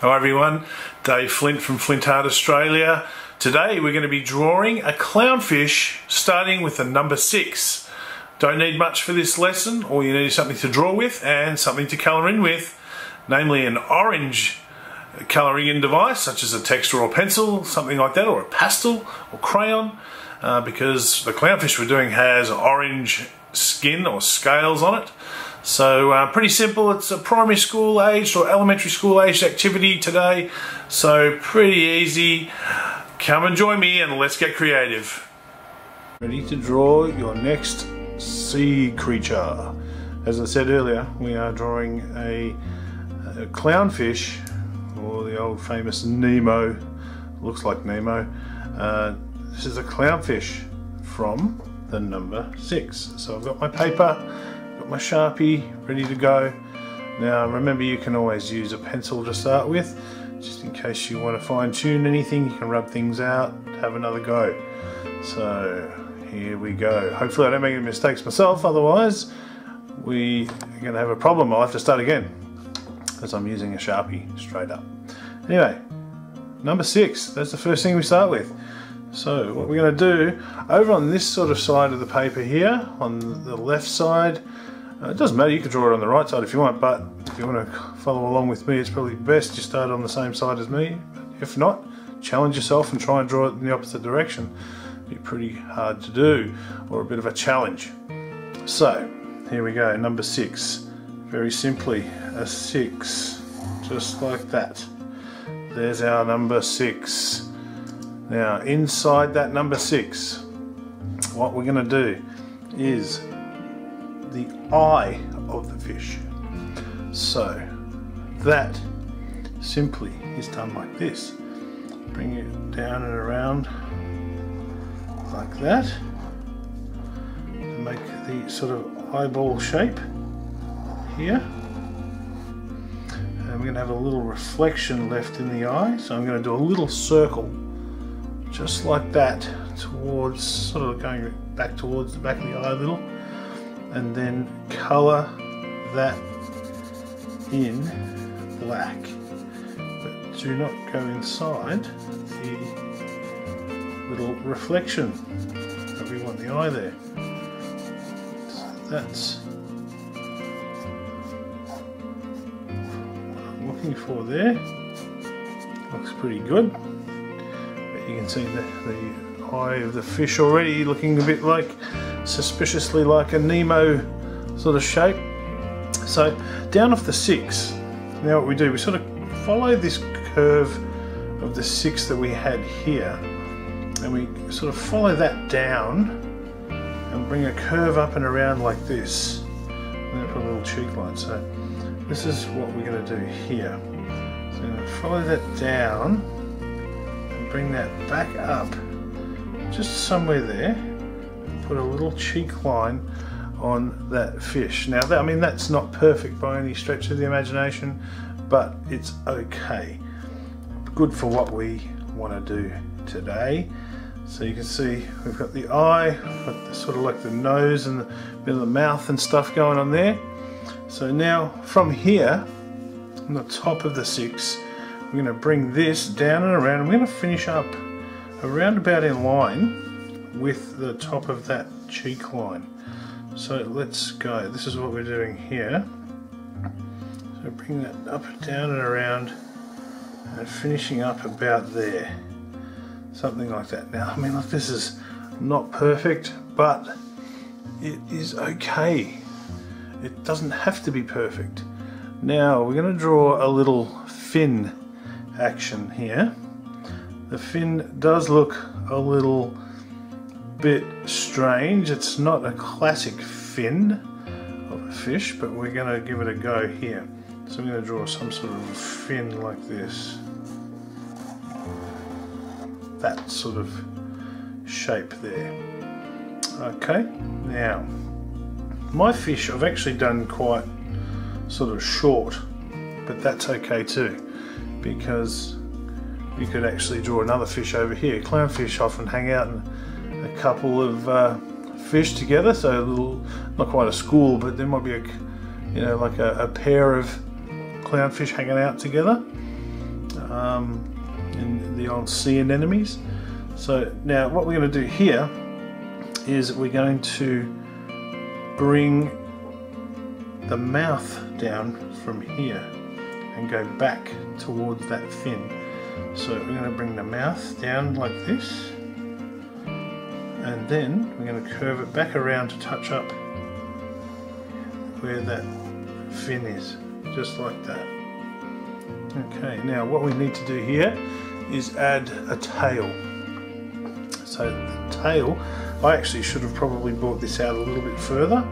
Hi everyone, Dave Flint from Flint Art Australia. Today we're going to be drawing a clownfish starting with the number 6. Don't need much for this lesson, all you need is something to draw with and something to colour in with, namely an orange colouring in device such as a texta or pencil, something like that, or a pastel or crayon, uh, because the clownfish we're doing has orange skin or scales on it. So uh, pretty simple, it's a primary school age or elementary school age activity today. So pretty easy. Come and join me and let's get creative. Ready to draw your next sea creature. As I said earlier, we are drawing a, a clownfish, or the old famous Nemo, looks like Nemo. Uh, this is a clownfish from the number six. So I've got my paper, my Sharpie ready to go. Now remember you can always use a pencil to start with, just in case you want to fine tune anything, you can rub things out, have another go. So here we go. Hopefully I don't make any mistakes myself, otherwise we are going to have a problem. I'll have to start again because I'm using a Sharpie straight up. Anyway, number six, that's the first thing we start with. So what we're going to do, over on this sort of side of the paper here, on the left side, uh, it doesn't matter, you can draw it on the right side if you want, but if you want to follow along with me, it's probably best you start on the same side as me. If not, challenge yourself and try and draw it in the opposite direction. It'd Be pretty hard to do, or a bit of a challenge. So, here we go, number six. Very simply, a six, just like that. There's our number six. Now inside that number six, what we're going to do is the eye of the fish. So that simply is done like this. Bring it down and around like that to make the sort of eyeball shape here. And we're going to have a little reflection left in the eye. So I'm going to do a little circle just like that towards sort of going back towards the back of the eye a little and then color that in black. But do not go inside the little reflection that we want the eye there. So that's what I'm looking for there. Looks pretty good. You can see the, the eye of the fish already looking a bit like, suspiciously like a Nemo sort of shape. So down off the six, now what we do, we sort of follow this curve of the six that we had here and we sort of follow that down and bring a curve up and around like this. And then put a little cheek line. So this is what we're going to do here. So follow that down and bring that back up just somewhere there put a little cheek line on that fish. Now that, I mean that's not perfect by any stretch of the imagination but it's okay. Good for what we want to do today. So you can see we've got the eye got sort of like the nose and the bit of the mouth and stuff going on there. So now from here on the top of the six we're going to bring this down and around. We're going to finish up around about in line with the top of that cheek line. So let's go. This is what we're doing here. So bring that up, down and around and finishing up about there. Something like that. Now, I mean, look, this is not perfect, but it is okay. It doesn't have to be perfect. Now, we're going to draw a little fin action here. The fin does look a little bit strange. It's not a classic fin of a fish, but we're going to give it a go here. So I'm going to draw some sort of fin like this. That sort of shape there. Okay, now my fish I've actually done quite sort of short, but that's okay too because you could actually draw another fish over here. Clownfish often hang out in a couple of uh, fish together, so a little, not quite a school, but there might be a, you know, like a, a pair of clownfish hanging out together. um, in the old sea anemones. So now what we're going to do here is we're going to bring the mouth down from here and go back towards that fin. So we're going to bring the mouth down like this and then we're going to curve it back around to touch up where that fin is, just like that. Okay, now what we need to do here is add a tail. So the tail, I actually should have probably brought this out a little bit further.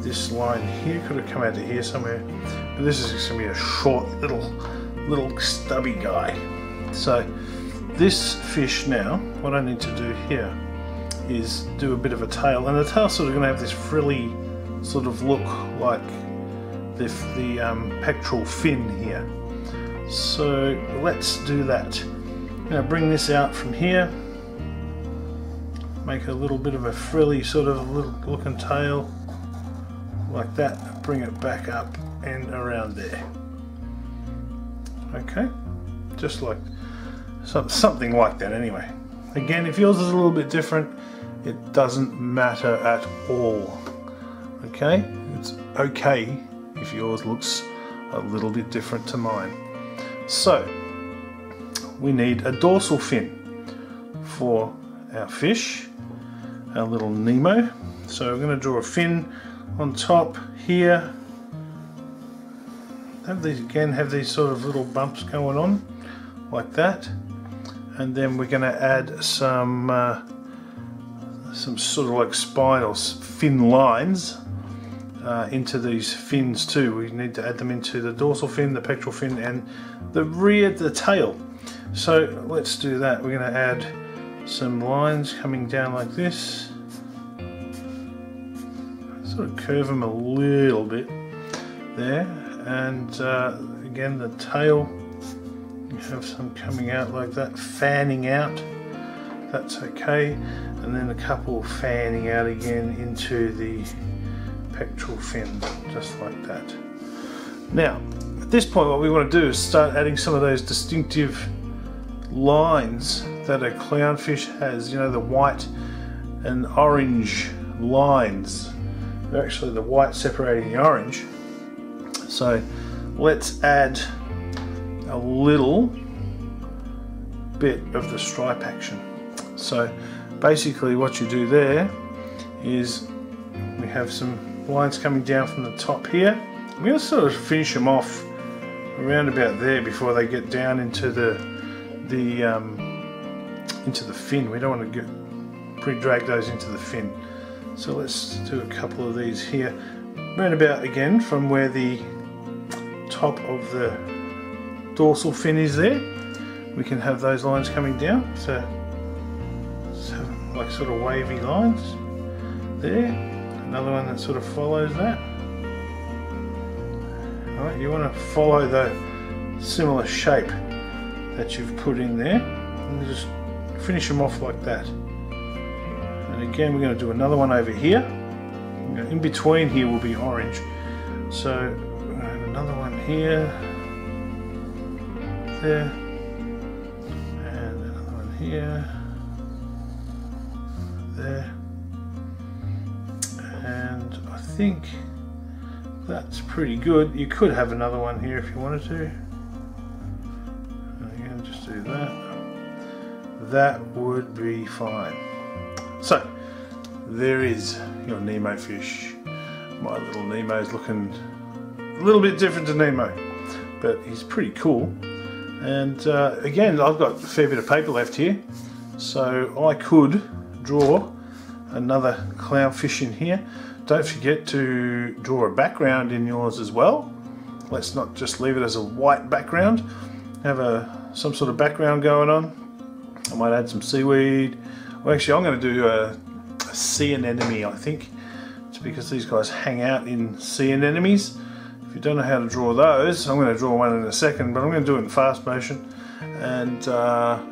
This line here could have come out to here somewhere, but this is going to be a short little, little stubby guy. So this fish now, what I need to do here is do a bit of a tail, and the tail's sort of going to have this frilly sort of look like the, the um, pectoral fin here. So let's do that. Now bring this out from here, make a little bit of a frilly sort of looking tail like that, bring it back up and around there. Okay, just like something like that anyway. Again, if yours is a little bit different, it doesn't matter at all. Okay, it's okay if yours looks a little bit different to mine. So, we need a dorsal fin for our fish, our little Nemo. So we're going to draw a fin on top here. Have these again, have these sort of little bumps going on like that. And then we're going to add some uh, some sort of like spinal fin lines uh, into these fins too. We need to add them into the dorsal fin, the pectoral fin, and the rear, the tail. So let's do that. We're going to add some lines coming down like this. Sort of curve them a little bit there, and uh, again the tail. You have some coming out like that, fanning out. That's okay, and then a couple fanning out again into the pectoral fin, just like that. Now, at this point what we want to do is start adding some of those distinctive lines that a clownfish has, you know, the white and orange lines. They're actually the white separating the orange. So let's add a little bit of the stripe action. So basically what you do there is we have some lines coming down from the top here. I'm going to sort of finish them off around about there before they get down into the the um, into the fin. We don't want to get pre-drag those into the fin. So let's do a couple of these here. Round about again from where the top of the dorsal fin is there. We can have those lines coming down. So like sort of wavy lines there another one that sort of follows that. Alright, you want to follow the similar shape that you've put in there and just finish them off like that. And again we're going to do another one over here. In between here will be orange. So another one here, there, and another one here, there and I think that's pretty good. You could have another one here if you wanted to. Again, just do that. That would be fine. So, there is your Nemo fish. My little Nemo's looking a little bit different to Nemo, but he's pretty cool. And uh, again, I've got a fair bit of paper left here, so I could draw another clownfish in here. Don't forget to draw a background in yours as well. Let's not just leave it as a white background. Have a some sort of background going on. I might add some seaweed. Well, actually, I'm going to do a, a sea anemone, I think. It's because these guys hang out in sea anemones. If you don't know how to draw those, I'm going to draw one in a second, but I'm going to do it in fast motion. And uh,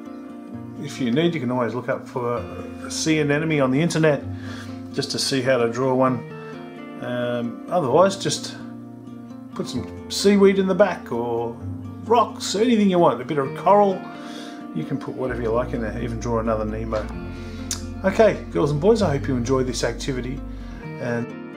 if you need, you can always look up for a sea anemone on the internet just to see how to draw one. Um, otherwise, just put some seaweed in the back or rocks, anything you want. A bit of coral, you can put whatever you like in there, even draw another Nemo. Okay, girls and boys, I hope you enjoy this activity. and.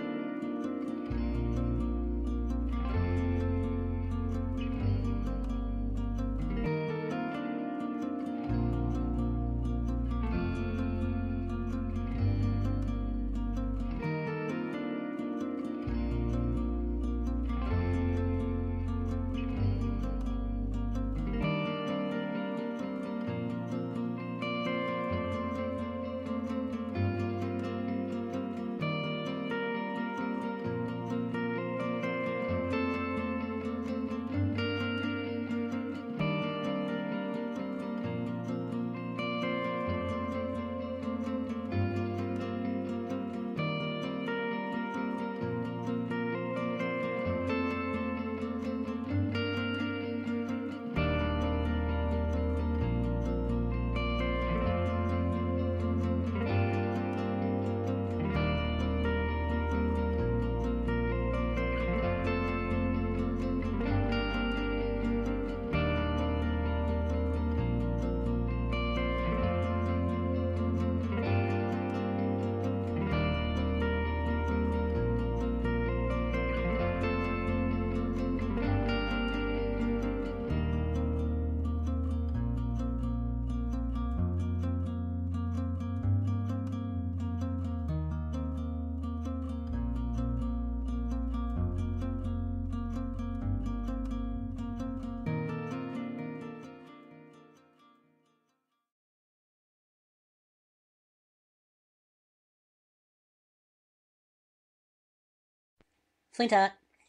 孙策，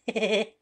嘿嘿嘿。